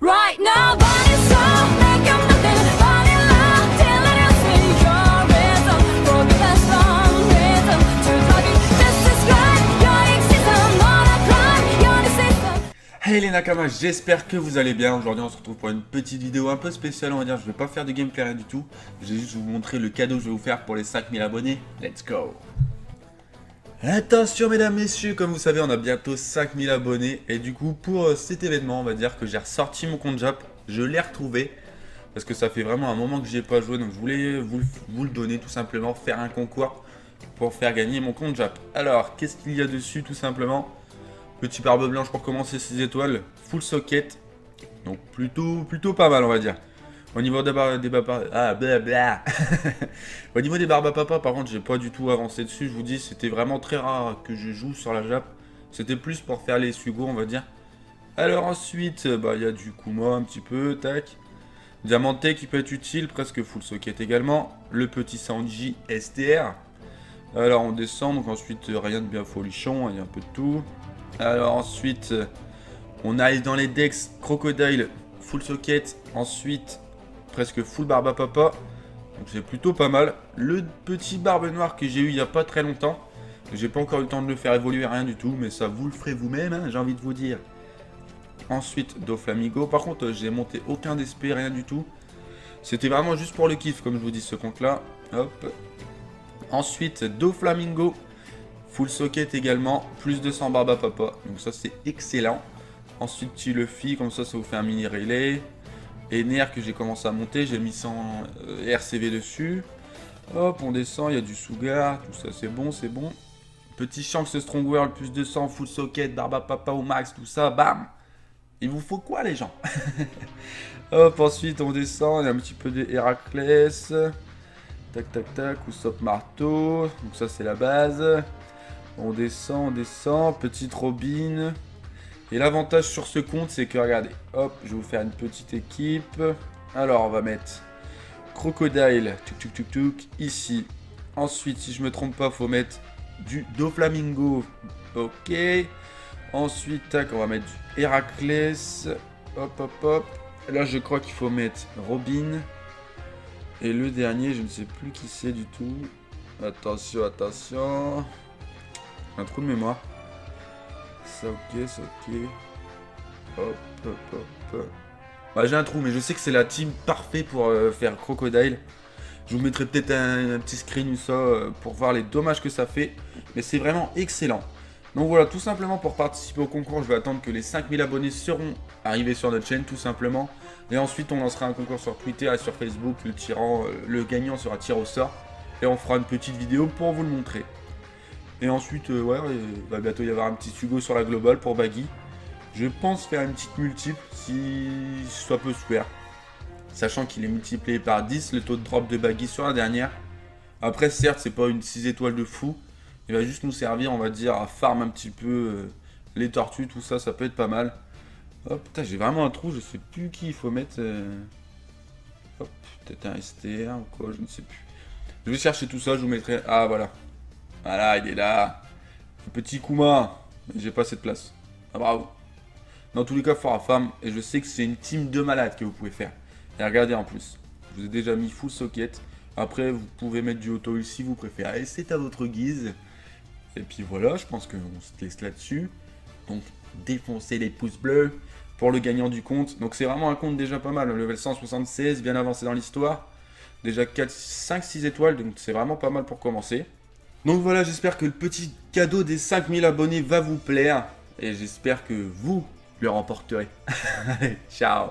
Right now. Hey les Nakama, j'espère que vous allez bien. Aujourd'hui on se retrouve pour une petite vidéo un peu spéciale on va dire. Je vais pas faire de gameplay rien du tout. Je vais juste vous montrer le cadeau que je vais vous faire pour les 5000 abonnés. Let's go Attention mesdames, messieurs, comme vous savez on a bientôt 5000 abonnés. Et du coup pour euh, cet événement on va dire que j'ai ressorti mon compte Jap. Je l'ai retrouvé. Parce que ça fait vraiment un moment que j'y ai pas joué. Donc je voulais vous, le donner tout simplement. Faire un concours pour faire gagner mon compte Jap. Alors qu'est-ce qu'il y a dessus tout simplement? Petit barbe blanche pour commencer 6 étoiles. Full socket. Donc plutôt, plutôt pas mal on va dire. Au niveau des barbes des baba- ah, blabla. Au niveau des barbes papa par contre j'ai pas du tout avancé dessus. Je vous dis c'était vraiment très rare que je joue sur la Jap. C'était plus pour faire les Sugo on va dire. Alors ensuite bah il y a du Kuma un petit peu. Tac. Diamanté qui peut être utile. Presque full socket également. Le petit Sanji STR. Alors on descend donc ensuite rien de bien folichon. Il y a un peu de tout. Alors ensuite, on arrive dans les decks Crocodile, full socket. Ensuite, presque full barbe papa. Donc c'est plutôt pas mal. Le petit barbe noire que j'ai eu il y a pas très longtemps. J'ai pas encore eu le temps de le faire évoluer, rien du tout. Mais ça, vous le ferez vous-même, hein, j'ai envie de vous dire. Ensuite, Doflamingo. Par contre, j'ai monté aucun DSP, rien du tout. C'était vraiment juste pour le kiff, comme je vous dis, ce compte-là. Hop. Ensuite, Doflamingo. Full socket également, plus 200 barbe à papa, donc ça c'est excellent. Ensuite petit Luffy, comme ça ça vous fait un mini relay. Ner que j'ai commencé à monter, j'ai mis 100 euh, RCV dessus. Hop, on descend, il y a du Sugar, tout ça c'est bon, c'est bon. Petit Shanks Strong World, plus 200, full socket, barbe à papa au max, tout ça, bam Il vous faut quoi les gens Hop, ensuite on descend, il y a un petit peu de Héraclès. Tac tac tac, Usopp marteau, donc ça c'est la base. On descend, on descend, petite Robin. Et l'avantage sur ce compte, c'est que regardez, hop, je vais vous faire une petite équipe. Alors, on va mettre Crocodile, tuk tuk tuk tuk, ici. Ensuite, si je me trompe pas, faut mettre du Doflamingo. Ok. Ensuite, tac, on va mettre du Héraclès. Hop, hop, hop. Là, je crois qu'il faut mettre Robin. Et le dernier, je ne sais plus qui c'est du tout. Attention, attention. Un trou de mémoire. Ok, ça ok. Hop, hop, hop. Bah j'ai un trou, mais je sais que c'est la team parfaite pour euh, faire Crocodile. Je vous mettrai peut-être un, petit screen ou ça euh, pour voir les dommages que ça fait. Mais c'est vraiment excellent. Donc voilà, tout simplement pour participer au concours, je vais attendre que les 5000 abonnés seront arrivés sur notre chaîne, tout simplement. Et ensuite, on lancera un concours sur Twitter et sur Facebook. Le, euh, le gagnant sera tiré au sort. Et on fera une petite vidéo pour vous le montrer. Et ensuite, euh, ouais, il va bientôt y avoir un petit Hugo sur la globale pour Baggy. Je pense faire une petite multiple si ça peut se faire. Sachant qu'il est multiplié par 10 le taux de drop de Baggy sur la dernière. Après, certes, c'est pas une 6 étoiles de fou. Il va juste nous servir, on va dire, à farm un petit peu euh, les tortues, tout ça, ça peut être pas mal. Hop, putain, j'ai vraiment un trou, je sais plus qui il faut mettre. euh. Hop, peut-être un STR ou quoi, je ne sais plus. Je vais chercher tout ça, je vous mettrai. Ah, voilà. Voilà, il est là. Le petit Kuma. J'ai pas cette place. Ah, bravo. Dans tous les cas, fort à femme. Et je sais que c'est une team de malades que vous pouvez faire. Et regardez en plus. Je vous ai déjà mis full socket. Après, vous pouvez mettre du auto si vous préférez. C'est à votre guise. Et puis voilà, je pense qu'on se laisse là-dessus. Donc, défoncez les pouces bleus pour le gagnant du compte. Donc, c'est vraiment un compte déjà pas mal. Level 176, bien avancé dans l'histoire. Déjà 4, 5, 6 étoiles. Donc, c'est vraiment pas mal pour commencer. Donc voilà, j'espère que le petit cadeau des 5000 abonnés va vous plaire. Et j'espère que vous le remporterez. Allez, ciao